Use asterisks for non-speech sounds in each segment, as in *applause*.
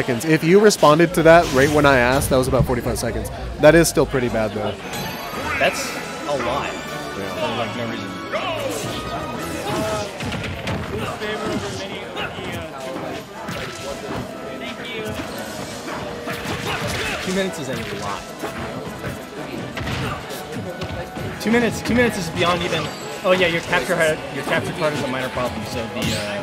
seconds. If you responded to that right when I asked, that was about 45 seconds. That is still pretty bad though. That's a lot. Yeah. For, like no reason. Two minutes is a lot. Two minutes. Two minutes is beyond even. Oh yeah, your capture card. your capture card is a minor problem. So the uh,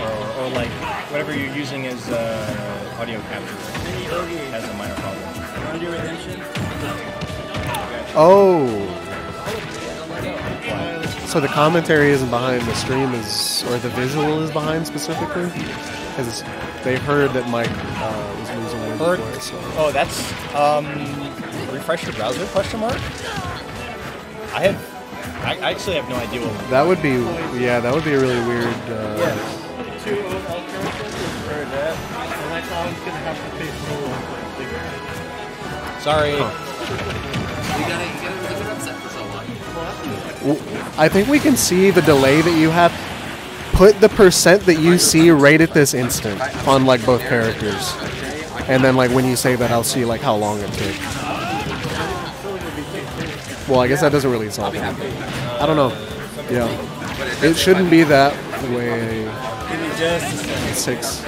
or, or like whatever you're using as uh, audio capture has a minor problem. Oh. So the commentary isn't behind the stream is, or the visual is behind specifically, because they heard that Mike uh, was losing weight Heard- before, so. Oh, that's um, refresh your browser? Question mark. I have. I actually have no idea what. That would be, yeah, that would be a really weird. Uh, Two alternatives for that, and that's how he's gonna have to pay full. Sorry. You gotta, you gotta keep it upset for so long. w- I think we can see the delay that you have. Put the percent that you see right at this instant on like both characters, and then like when you say that, I'll see like how long it took. Well, I guess that doesn't really solve it. I don't know. Yeah, it shouldn't be that way. Six.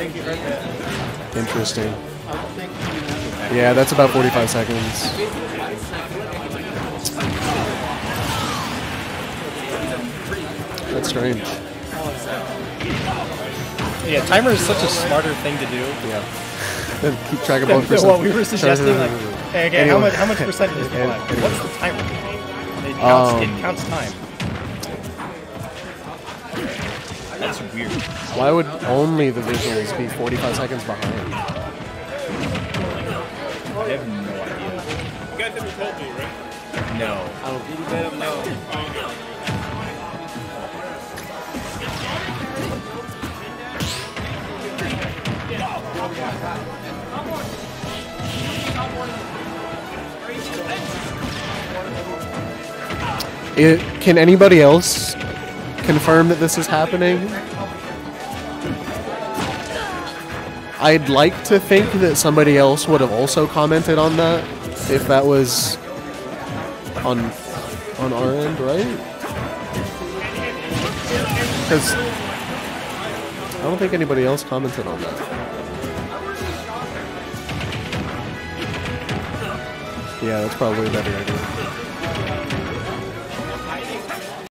Interesting. Yeah, that's about 45 seconds. That's strange. Yeah, timer is such a smarter thing to do. Yeah. *laughs* Keep track of Than, both than percent. what we were suggesting. Like, hey, *laughs* okay, how much how much percentage is *laughs* And- black? What's the timer? It counts. Um, it counts time. That's weird. Why would only the visuals be 45 seconds behind? I have no idea. You guys haven't told me, right? No. Oh, you let him know. It, can anybody else confirm that this is happening? I'd like to think that somebody else would have also commented on that if that was on on our end, right? Because I don't think anybody else commented on that. Yeah, that's probably a better idea.